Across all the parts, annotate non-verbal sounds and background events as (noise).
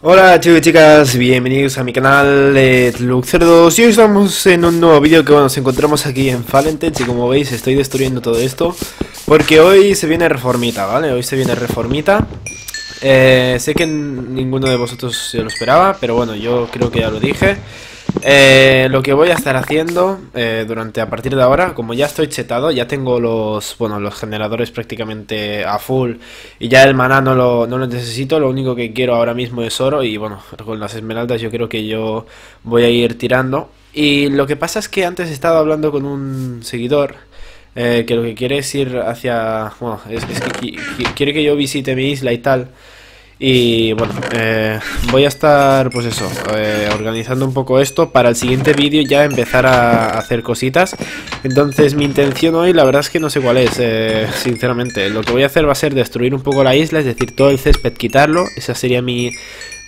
Hola chicos y chicas, bienvenidos a mi canal de Luxerdos y hoy estamos en un nuevo vídeo que bueno, nos encontramos aquí en Falentech y como veis estoy destruyendo todo esto porque hoy se viene reformita, ¿vale? Hoy se viene reformita eh, sé que ninguno de vosotros se lo esperaba, pero bueno, yo creo que ya lo dije eh, lo que voy a estar haciendo eh, durante a partir de ahora, como ya estoy chetado, ya tengo los bueno los generadores prácticamente a full y ya el maná no lo, no lo necesito, lo único que quiero ahora mismo es oro y bueno, con las esmeraldas yo creo que yo voy a ir tirando. Y lo que pasa es que antes he estado hablando con un seguidor eh, que lo que quiere es ir hacia... Bueno, es, es que quiere que yo visite mi isla y tal. Y bueno, eh, voy a estar, pues eso, eh, organizando un poco esto para el siguiente vídeo ya empezar a hacer cositas. Entonces mi intención hoy, la verdad es que no sé cuál es, eh, sinceramente. Lo que voy a hacer va a ser destruir un poco la isla, es decir, todo el césped quitarlo. Esa sería mi,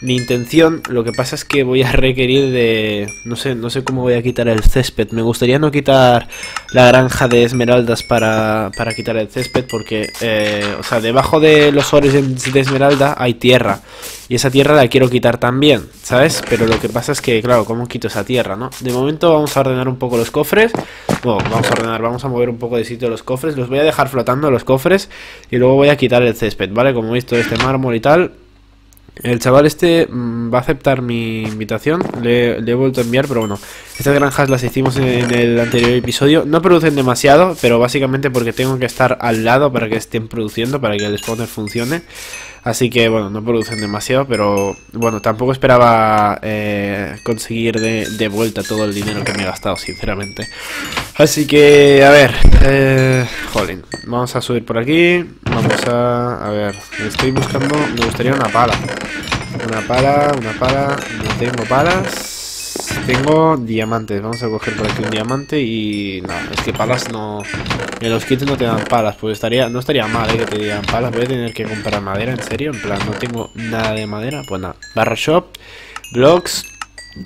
mi intención, lo que pasa es que voy a requerir de... No sé, no sé cómo voy a quitar el césped. Me gustaría no quitar la granja de esmeraldas para, para quitar el césped porque, eh, o sea, debajo de los ores de esmeralda hay tierra. Y esa tierra la quiero quitar también, ¿sabes? Pero lo que pasa es que, claro, ¿cómo quito esa tierra, no? De momento vamos a ordenar un poco los cofres. Bueno, vamos a ordenar, vamos a mover un poco de sitio los cofres. Los voy a dejar flotando los cofres y luego voy a quitar el césped, ¿vale? Como visto este mármol y tal el chaval este mm, va a aceptar mi invitación, le, he vuelto a enviar, pero bueno, estas granjas las hicimos en, el anterior episodio. No producen demasiado, pero básicamente porque tengo que estar al lado para que estén produciendo, para que el spawner funcione. Así que bueno, no producen demasiado, pero bueno, tampoco esperaba eh, conseguir de, vuelta todo el dinero que me he gastado, sinceramente. Así que, a ver, eh, jolín, vamos a subir por aquí, vamos a, a ver, estoy buscando, me gustaría una pala. Una pala, una pala, no tengo palas. Tengo diamantes, vamos a coger por aquí un diamante y... No, es que palas no... En los kits no te dan palas, pues estaría no estaría mal ¿eh? que te dieran palas. Voy a tener que comprar madera, en serio, en plan, no tengo nada de madera. Pues nada, barra shop, blocks...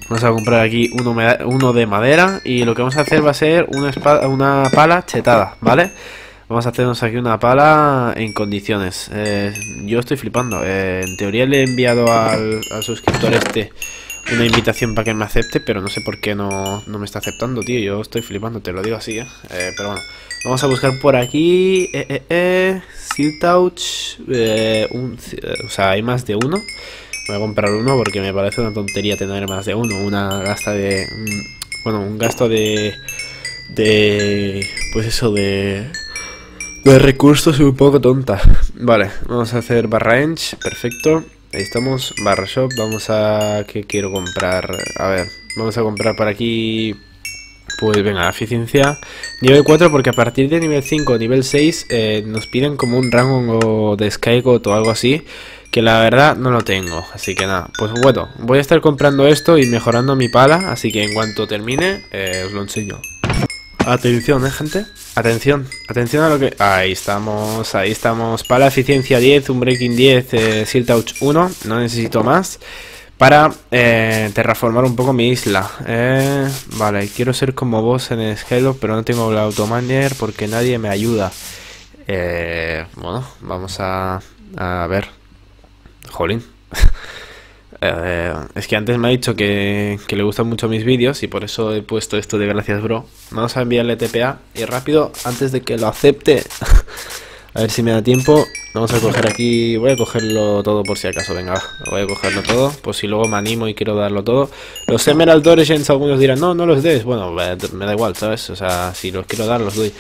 Vamos a comprar aquí uno, uno de madera y lo que vamos a hacer va a ser una, espada, una pala chetada, ¿vale? Vamos a hacernos aquí una pala en condiciones. Eh, yo estoy flipando. Eh, en teoría le he enviado al, al suscriptor este una invitación para que me acepte, pero no sé por qué no, no, me está aceptando, tío. Yo estoy flipando, te lo digo así, ¿eh? eh pero bueno, vamos a buscar por aquí. Eh, eh, eh. Eh, un, o sea, hay más de uno. Voy a comprar uno porque me parece una tontería tener más de uno. Una gasta de. bueno, un gasto de. De. Pues eso, de. De recursos un poco tonta. Vale, vamos a hacer barra perfecto. Ahí estamos, barra shop, vamos a... ¿Qué quiero comprar? A ver, vamos a comprar por aquí... Pues venga, eficiencia. Nivel 4 porque a partir de nivel 5 nivel 6 eh, nos piden como un rango de Skygot o algo así Que la verdad no lo tengo Así que nada, pues bueno Voy a estar comprando esto y mejorando mi pala Así que en cuanto termine eh, os lo enseño Atención, ¿eh, gente? Atención, atención a lo que... Ahí estamos, ahí estamos. Para eficiencia 10, un breaking 10, eh, Touch 1. No necesito más. Para eh, terraformar un poco mi isla. Eh, vale, quiero ser como vos en Skylock, pero no tengo el Automanager porque nadie me ayuda. Eh, bueno, vamos a, a ver. Jolín. (laughs) Eh, es que antes me ha dicho que, le gustan mucho mis vídeos y por eso he puesto esto de gracias bro. Vamos a enviarle TPA y rápido, antes de que lo acepte, (laughs) a ver si me da tiempo, vamos a coger aquí, voy a cogerlo todo por si acaso, venga, voy a cogerlo todo, pues si luego me animo y quiero darlo todo. Los Emerald Origins algunos dirán, no, no los des, bueno, me da igual, ¿sabes? O sea, si los quiero dar, los doy.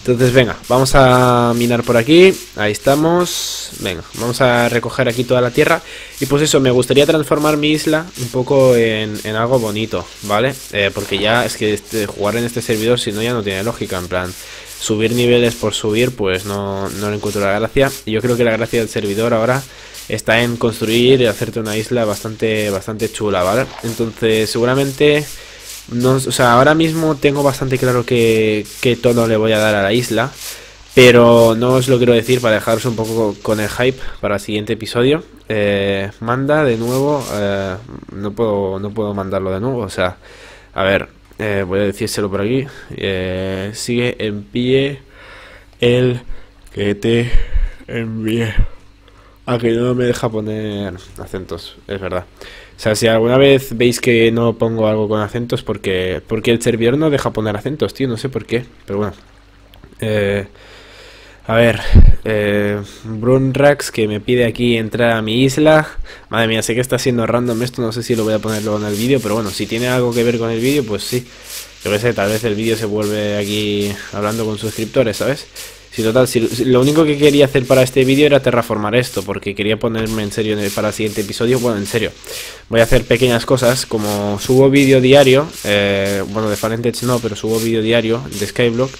Entonces, venga, vamos a minar por aquí. Ahí estamos. Venga, vamos a recoger aquí toda la tierra. Y pues eso, me gustaría transformar mi isla un poco en, algo bonito, ¿vale? Eh, porque ya es que este, jugar en este servidor, si no, ya no tiene lógica. En plan, subir niveles por subir, pues no, no le encuentro la gracia. Yo creo que la gracia del servidor ahora está en construir y hacerte una isla bastante, bastante chula, ¿vale? Entonces, seguramente no, o sea, ahora mismo tengo bastante claro que, que todo le voy a dar a la isla. Pero no os lo quiero decir para dejaros un poco con el hype para el siguiente episodio. Eh, manda de nuevo. Eh, no, puedo, no puedo mandarlo de nuevo. O sea, a ver, eh, voy a decírselo por aquí. sigue en pie el que te envié. A que no me deja poner acentos, es verdad. O sea, si alguna vez veis que no pongo algo con acentos, porque, porque el servidor no deja poner acentos, tío, no sé por qué, pero bueno. Eh, a ver, eh, Brunrax que me pide aquí entrar a mi isla. Madre mía, sé que está siendo random esto, no sé si lo voy a poner luego en el vídeo, pero bueno, si tiene algo que ver con el vídeo, pues sí. Yo qué sé, tal vez el vídeo se vuelve aquí hablando con suscriptores, ¿sabes? Si total, si, lo único que quería hacer para este vídeo era terraformar esto, porque quería ponerme en serio para el siguiente episodio. Bueno, en serio, voy a hacer pequeñas cosas, como subo vídeo diario, eh, bueno, de Farentage no, pero subo vídeo diario de Skyblock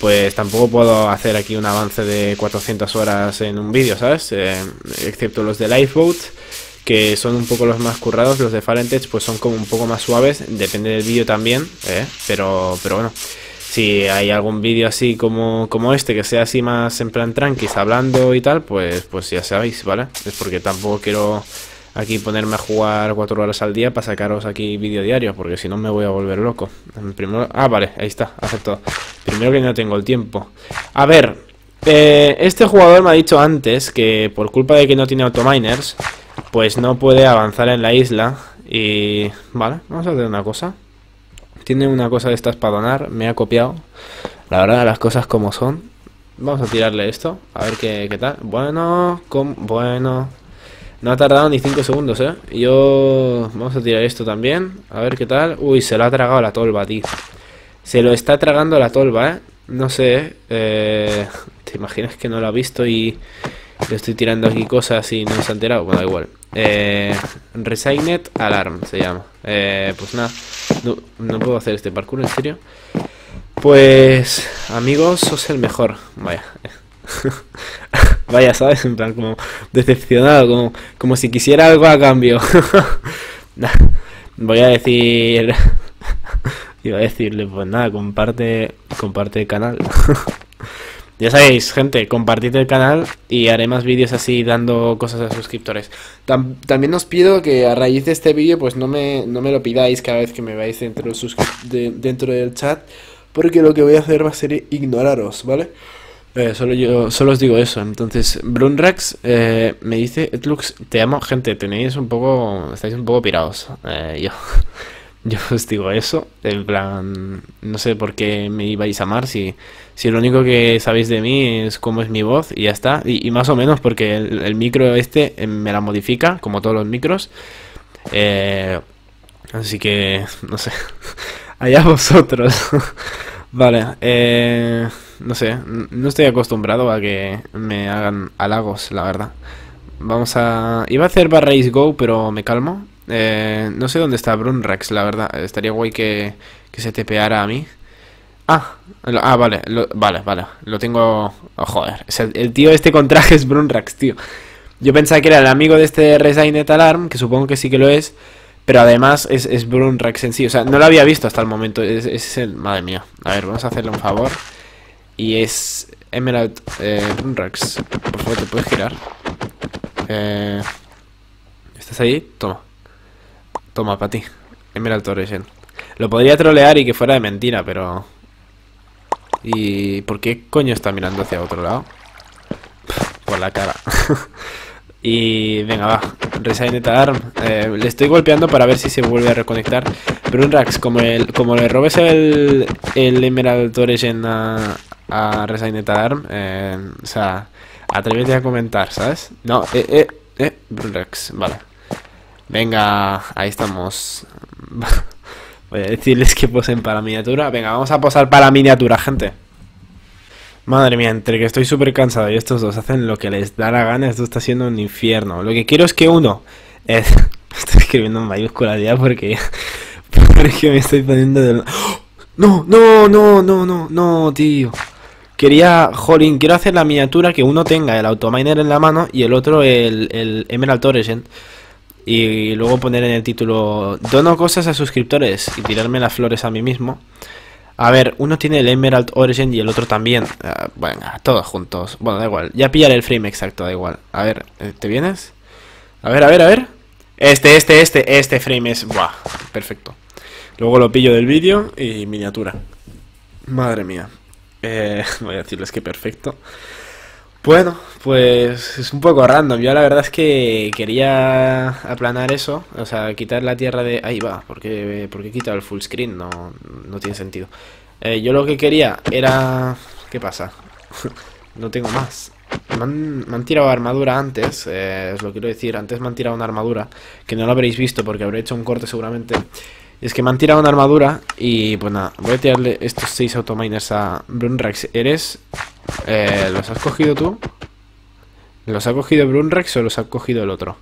pues tampoco puedo hacer aquí un avance de 400 horas en un vídeo, ¿sabes? Eh, excepto los de Lifeboat, que son un poco los más currados, los de Fahrenheit pues son como un poco más suaves, depende del vídeo también, ¿eh? pero, pero bueno, si hay algún vídeo así como, como este, que sea así más en plan tranquis, hablando y tal, pues, pues ya sabéis, ¿vale? Es porque tampoco quiero aquí ponerme a jugar cuatro horas al día para sacaros aquí vídeo diario, porque si no me voy a volver loco. Primero, ah, vale, ahí está, acepto. Primero que no tengo el tiempo. A ver, eh, este jugador me ha dicho antes que por culpa de que no tiene autominers, pues no puede avanzar en la isla. Y, vale, vamos a hacer una cosa. Tiene una cosa de estas para donar, me ha copiado. La verdad, las cosas como son. Vamos a tirarle esto, a ver qué, qué tal. Bueno, com bueno, no ha tardado ni 5 segundos, ¿eh? Yo... Vamos a tirar esto también. A ver qué tal. Uy, se lo ha tragado la tolva, tío. Se lo está tragando la tolva, ¿eh? No sé, ¿eh? (laughs) ¿Te imaginas que no lo ha visto y... Le estoy tirando aquí cosas y no se ha enterado? Bueno, da igual. Eh, Resignet Alarm se llama. Eh, pues nada. No, no puedo hacer este parkour, ¿en serio? Pues... Amigos, sos el mejor. Vaya. (laughs) Vaya, ¿sabes? En plan, como decepcionado, como, como si quisiera algo a cambio. (laughs) Voy a decir... (laughs) Iba a decirle, pues nada, comparte, comparte el canal. (laughs) ya sabéis, gente, compartid el canal y haré más vídeos así dando cosas a suscriptores. también os pido que a raíz de este vídeo, pues no me, no me lo pidáis cada vez que me veáis dentro, dentro del chat, porque lo que voy a hacer va a ser ignoraros, ¿vale? Eh, solo yo solo os digo eso. Entonces, Brunrax eh, me dice, Etlux, te amo, gente, tenéis un poco, estáis un poco pirados. Eh, yo, (laughs) yo os digo eso, en plan, no sé por qué me ibais a amar si, si lo único que sabéis de mí es cómo es mi voz y ya está. Y, más o menos porque el, micro este me la modifica, como todos los micros. así que, no sé, (laughs) allá vosotros. (laughs) vale, eh no sé, no estoy acostumbrado a que me hagan halagos, la verdad. Vamos a... Iba a hacer Barrace Go, pero me calmo. Eh, no sé dónde está Brunrax, la verdad. Estaría guay que, que se tepeara a mí. Ah, ah vale, vale, vale. Lo tengo... Oh, joder, el, tío este con traje es Brunrax, tío. Yo pensaba que era el amigo de este Resignet Alarm, que supongo que sí que lo es. Pero además es, es Brunrax en sí. O sea, no lo había visto hasta el momento. Es, es el... Madre mía. A ver, vamos a hacerle un favor. Y es Emerald eh, Runrax. Por favor, ¿te puedes girar? Eh, ¿Estás ahí? Toma. Toma, para ti. Emerald Origin. Lo podría trolear y que fuera de mentira, pero... ¿Y por qué coño está mirando hacia otro lado? Por la cara. (laughs) y venga, va. Resignet Arm. Eh, le estoy golpeando para ver si se vuelve a reconectar. Pero un Rax, como, el, como le robes el, el Emerald Origin a, a Resignet. Eh, o sea, atrévete a comentar, ¿sabes? No, eh, eh, eh, Brulex, vale. Venga, ahí estamos. (laughs) Voy a decirles que posen para miniatura. Venga, vamos a posar para miniatura, gente. Madre mía, entre que estoy súper cansado y estos dos hacen lo que les da la gana, esto está siendo un infierno. Lo que quiero es que uno... Eh, (laughs) estoy escribiendo en mayúsculas ya porque... (laughs) porque me estoy poniendo del... ¡Oh! No, no, no, no, no, no, tío. Quería, jolín, quiero hacer la miniatura que uno tenga el autominer en la mano y el otro el, Emerald Origin. Y luego poner en el título, dono cosas a suscriptores y tirarme las flores a mí mismo. A ver, uno tiene el Emerald Origin y el otro también. Uh, bueno, todos juntos. Bueno, da igual. Ya pillaré el frame exacto, da igual. A ver, eh, ¿te vienes? A ver, a ver, a ver. Este, este, este, este frame es... Buah, perfecto. Luego lo pillo del vídeo y miniatura. Madre mía. Eh, (laughs) voy a decirles que perfecto. Bueno, pues es un poco random. Yo la verdad es que quería aplanar eso, o sea, quitar la tierra de... Ahí va, porque porque he quitado el full screen? No, no tiene sentido. Eh, yo lo que quería era... ¿Qué pasa? (laughs) no tengo más. Me han, tirado armadura antes, eh, os lo quiero decir, antes me han tirado una armadura, que no lo habréis visto porque habré hecho un corte seguramente. Es que me han tirado una armadura y pues nada, voy a tirarle estos 6 autominers a Brunrex. ¿Eres eh, ¿Los has cogido tú? ¿Los ha cogido Brunrex o los ha cogido el otro?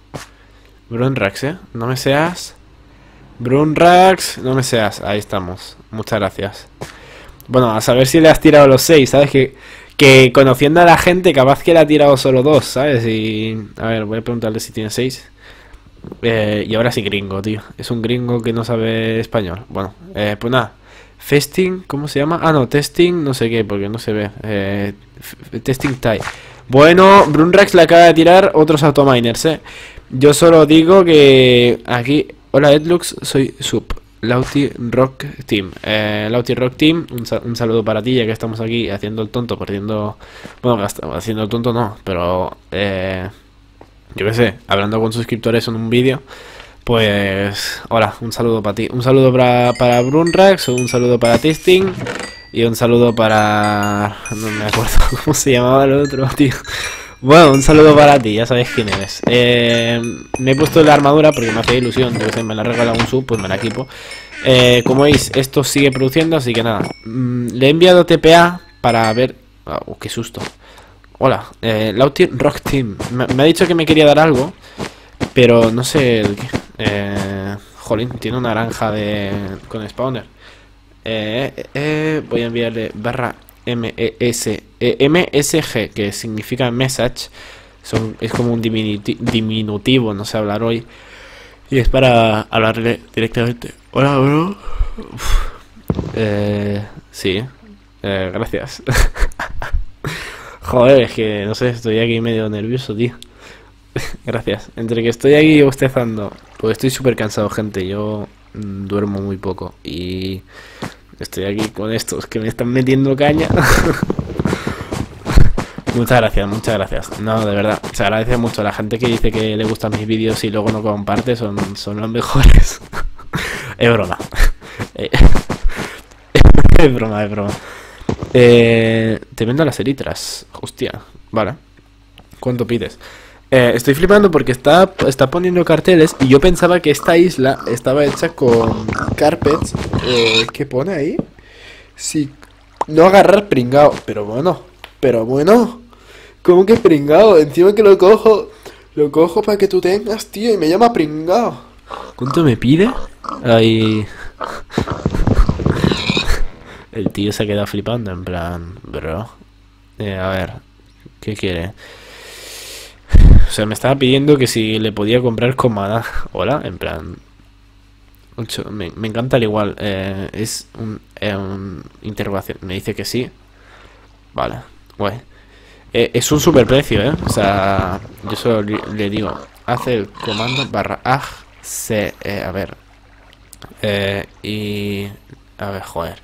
Brunrex, ¿eh? No me seas... Brunrex, no me seas. Ahí estamos. Muchas gracias. Bueno, a saber si le has tirado los seis, ¿sabes? Que, que conociendo a la gente, capaz que le ha tirado solo dos, ¿sabes? Y... A ver, voy a preguntarle si tiene seis. Eh, y ahora sí gringo, tío. Es un gringo que no sabe español. Bueno, eh, pues nada. Festing, ¿cómo se llama? Ah, no, testing, no sé qué, porque no se ve. Eh, testing tie. Bueno, Brunrex le acaba de tirar otros autominers, eh. Yo solo digo que aquí... Hola, Edlux, soy Sub. Lauti Rock Team. Eh, Lauti Rock Team, un, saludo para ti, ya que estamos aquí haciendo el tonto, perdiendo... Bueno, haciendo el tonto no, pero... Eh, yo qué sé, hablando con suscriptores en un vídeo. Pues, hola, un saludo para ti. Un saludo para, para Brunrax, un saludo para Testing y un saludo para... No me acuerdo (laughs) cómo se llamaba el otro, tío. Bueno, un saludo para ti, ya sabes quién eres. Eh, me he puesto la armadura porque me hace ilusión, yo sé, me la regala un sub, pues me la equipo. Eh, como veis, esto sigue produciendo, así que nada. Mm, le he enviado TPA para ver... Oh, qué susto. Hola, eh, Rock Team. Me, ha dicho que me quería dar algo, pero no sé el qué. Eh, jolín, tiene una naranja de, con spawner. Eh, eh, voy a enviarle barra MS, eh, MSG, que significa message. Es como un diminutivo, no sé hablar hoy. Y es para hablarle directamente. Hola, bro. Eh, sí, eh, gracias. (laughs) Joder, es que no sé, estoy aquí medio nervioso, tío. (laughs) Gracias. Entre que estoy aquí bostezando, pues estoy súper cansado, gente. Yo mm, duermo muy poco y estoy aquí con estos que me están metiendo caña. (laughs) muchas gracias, muchas gracias. No, de verdad, se agradece mucho. La gente que dice que le gustan mis vídeos y luego no comparte son, son los mejores. (laughs) es broma. Es broma, es broma. Eh, te vendo las eritras. Hostia, vale. ¿Cuánto pides? Eh, estoy flipando porque está, está poniendo carteles y yo pensaba que esta isla estaba hecha con carpets. Eh, ¿Qué pone ahí? Sí. No agarrar pringao. Pero bueno, pero bueno. ¿Cómo que pringao? Encima que lo cojo, lo cojo para que tú tengas, tío, y me llama pringao. ¿Cuánto me pide? Ahí. El tío se ha quedado flipando, en plan, bro. Eh, a ver, ¿qué quiere? O sea, me estaba pidiendo que si le podía comprar comada. Hola, en plan... Me, me encanta el igual. Eh, es un, eh, un, interrogación. Me dice que sí. Vale, es un super precio, ¿eh? O sea, yo solo le, digo, hace el comando barra ag c, eh, a ver. Y... A ver, joder.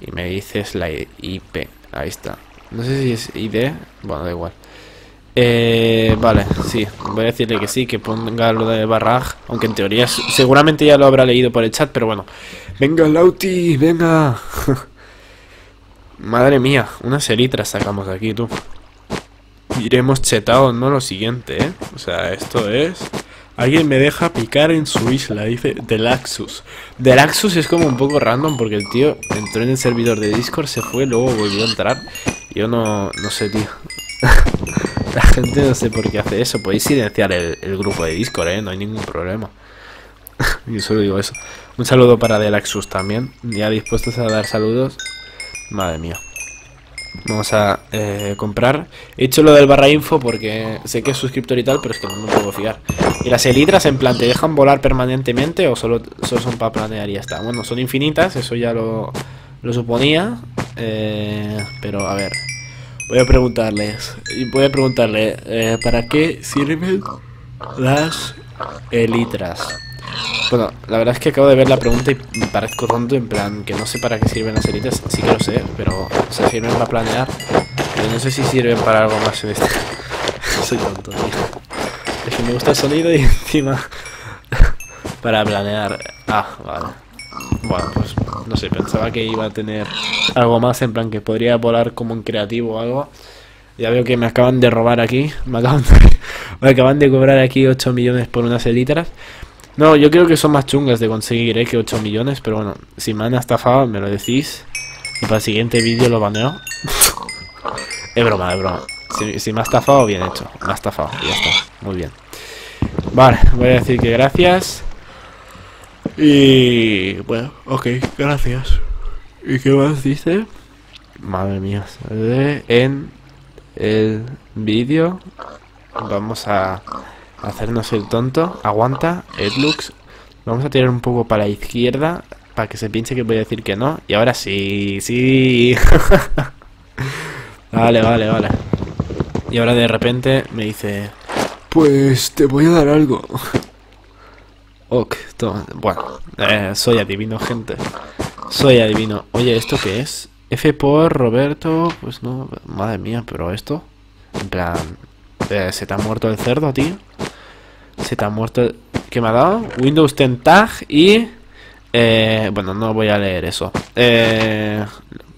Y me dices la IP. Ahí está. No sé si es ID. Bueno, da igual. Eh, vale, sí, voy a decirle que sí, que ponga lo de barraj, aunque en teoría seguramente ya lo habrá leído por el chat, pero bueno. Venga, Lauti, venga. (laughs) Madre mía, unas elitras sacamos de aquí, tú. Iremos chetados, no lo siguiente, ¿eh? O sea, esto es... Alguien me deja picar en su isla, dice Delaxus. Delaxus es como un poco random porque el tío entró en el servidor de Discord, se fue, luego volvió a entrar. Yo no, no sé, tío. (laughs) La gente no sé por qué hace eso. Podéis silenciar el, grupo de Discord, ¿eh? No hay ningún problema. (laughs) Yo solo digo eso. Un saludo para Delaxus también. Ya dispuestos a dar saludos. Madre mía. Vamos a eh, comprar. He hecho lo del barra info porque sé que es suscriptor y tal, pero es que no me puedo fiar. ¿Y las elitras en plan te dejan volar permanentemente o solo, solo son para planear y ya está? Bueno, son infinitas, eso ya lo, lo suponía. Eh, pero a ver. Voy a preguntarles. Voy a preguntarle, eh, ¿para qué sirven las elitras? Bueno, la verdad es que acabo de ver la pregunta y me parezco tonto en plan que no sé para qué sirven las elitras. Sí que lo sé, pero se sirven para planear. pero no sé si sirven para algo más en este. (laughs) Soy tonto, tío. Es que me gusta el sonido y (laughs) encima para planear. Ah, vale. Bueno, pues no sé, pensaba que iba a tener algo más en plan que podría volar como un creativo o algo. Ya veo que me acaban de robar aquí. Me acaban de, (laughs) me acaban de cobrar aquí 8 millones por unas elitras. No, yo creo que son más chungas de conseguir, ¿eh? Que 8 millones. Pero bueno, si me han estafado, me lo decís. Y para el siguiente vídeo lo baneo. (laughs) es broma, es broma. Si, si, me ha estafado, bien hecho. Me ha estafado, ya está. Muy bien. Vale, voy a decir que gracias. Y bueno, ok, gracias. ¿Y qué más dice? Madre mía. En el vídeo vamos a hacernos el tonto. Aguanta, Edlux. Vamos a tirar un poco para la izquierda para que se piense que voy a decir que no. Y ahora sí, sí. (laughs) vale, vale, vale. Y ahora de repente me dice... Pues te voy a dar algo. (laughs) Ok. Bueno, eh, soy adivino, gente. Soy adivino. Oye, ¿esto qué es? F por Roberto. Pues no, madre mía, pero esto. En plan, eh, ¿se te ha muerto el cerdo, tío? Se te ha muerto. ¿Qué me ha dado? Windows 10 Tag y... Eh, bueno, no voy a leer eso. Eh,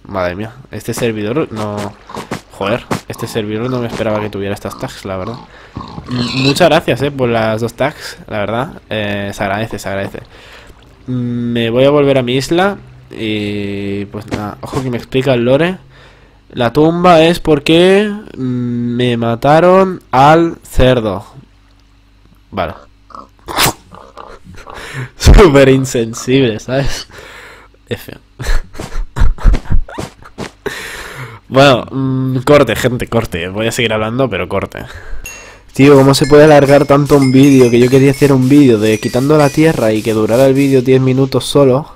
madre mía, este servidor no... Joder, este servidor no me esperaba que tuviera estas tags, la verdad. Muchas gracias, eh, por las dos tags, la verdad. Eh, se agradece, se agradece. Me voy a volver a mi isla. Y pues nada, ojo que me explica el lore. La tumba es porque me mataron al cerdo. Vale. (laughs) Súper insensible, ¿sabes? F. (laughs) bueno, mmm, corte, gente, corte. Voy a seguir hablando, pero corte. Tío, ¿cómo se puede alargar tanto un vídeo? Que yo quería hacer un vídeo de quitando la tierra y que durara el vídeo 10 minutos solo.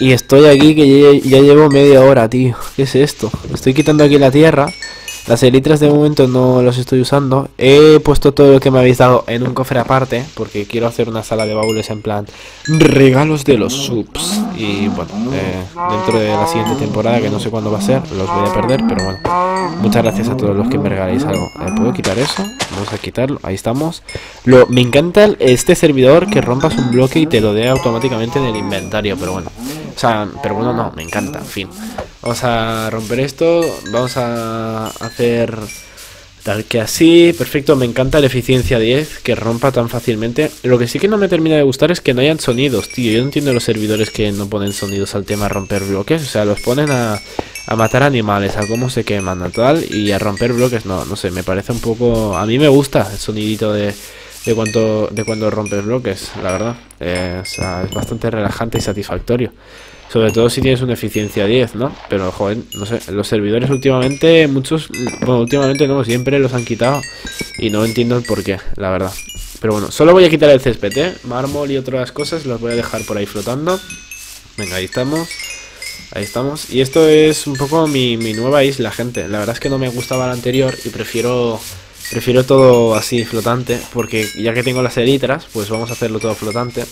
Y estoy aquí que ya, llevo media hora, tío. ¿Qué es esto? Estoy quitando aquí la tierra. Las elitras de momento no los estoy usando. He puesto todo lo que me habéis dado en un cofre aparte. Porque quiero hacer una sala de baúles en plan regalos de los subs. Y bueno, eh, dentro de la siguiente temporada, que no sé cuándo va a ser, los voy a perder. Pero bueno, muchas gracias a todos los que me regaléis algo. Eh, ¿Puedo quitar eso? Vamos a quitarlo. Ahí estamos. Lo, me encanta este servidor que rompas un bloque y te lo dé automáticamente en el inventario. Pero bueno. O sea, pero bueno, no, me encanta, en fin. Vamos a romper esto, vamos a hacer tal que así, perfecto, me encanta la eficiencia 10, que rompa tan fácilmente. Lo que sí que no me termina de gustar es que no hayan sonidos, tío. Yo no entiendo los servidores que no ponen sonidos al tema romper bloques, o sea, los ponen a, a matar animales, a cómo se queman, tal, y a romper bloques, no, no sé, me parece un poco... A mí me gusta el sonidito de de cuando, de cuando rompes bloques, la verdad. Eh, o sea, es bastante relajante y satisfactorio. Sobre todo si tienes una eficiencia 10, ¿no? Pero, joder, no sé, los servidores últimamente, muchos, bueno, últimamente no, siempre los han quitado. Y no entiendo el por qué, la verdad. Pero bueno, solo voy a quitar el césped, ¿eh? Mármol y otras cosas los voy a dejar por ahí flotando. Venga, ahí estamos. Ahí estamos. Y esto es un poco mi, mi nueva isla, gente. La verdad es que no me gustaba la anterior y prefiero Prefiero todo así flotante, porque ya que tengo las elitras, pues vamos a hacerlo todo flotante.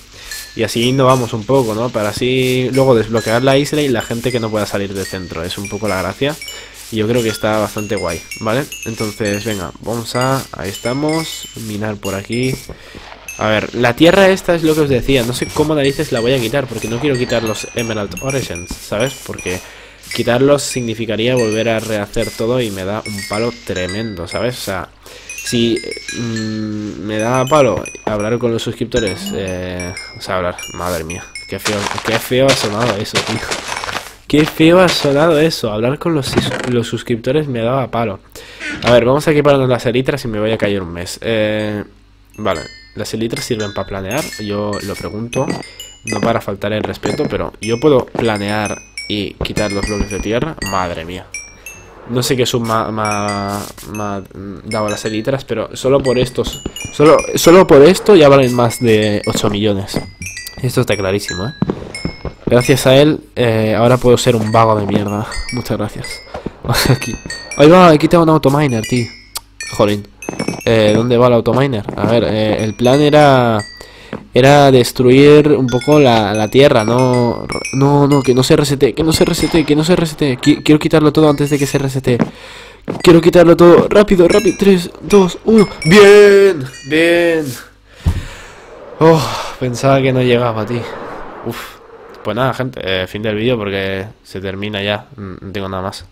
Y así innovamos un poco, ¿no? Para así luego desbloquear la isla y la gente que no pueda salir del centro. Es un poco la gracia. Y yo creo que está bastante guay, ¿vale? Entonces, venga, vamos a... Ahí estamos. Minar por aquí. A ver, la tierra esta es lo que os decía. No sé cómo narices la voy a quitar, porque no quiero quitar los Emerald Origins, ¿sabes? Porque quitarlos significaría volver a rehacer todo y me da un palo tremendo, ¿sabes? O sea, si mmm, me da palo hablar con los suscriptores, eh, o sea, hablar, madre mía, qué feo, qué feo ha sonado eso, tío. Qué feo ha sonado eso, hablar con los, los suscriptores me daba palo. A ver, vamos a equiparnos las elitras y me voy a caer un mes. Eh, vale, las elitras sirven para planear, yo lo pregunto, no para faltar el respeto, pero yo puedo planear y quitar los bloques de tierra. Madre mía. No sé qué sub me ha dado las elitras, pero solo por estos. Solo, solo por esto ya valen más de 8 millones. Esto está clarísimo, ¿eh? Gracias a él, eh, ahora puedo ser un vago de mierda. (laughs) Muchas gracias. (laughs) aquí. Ahí va, aquí tengo un autominer, tío. Jolín. Eh, ¿Dónde va el autominer? A ver, eh, el plan era era destruir un poco la, la, tierra, no, no, no, que no se resete, que no se resete, que no se resete, quiero quitarlo todo antes de que se resete, Quiero quitarlo todo. Rápido, rápido. 3, 2, 1. Bien, bien. Oh, pensaba que no llegaba a ti. Uf. Pues nada, gente, eh, fin del vídeo porque se termina ya. No tengo nada más.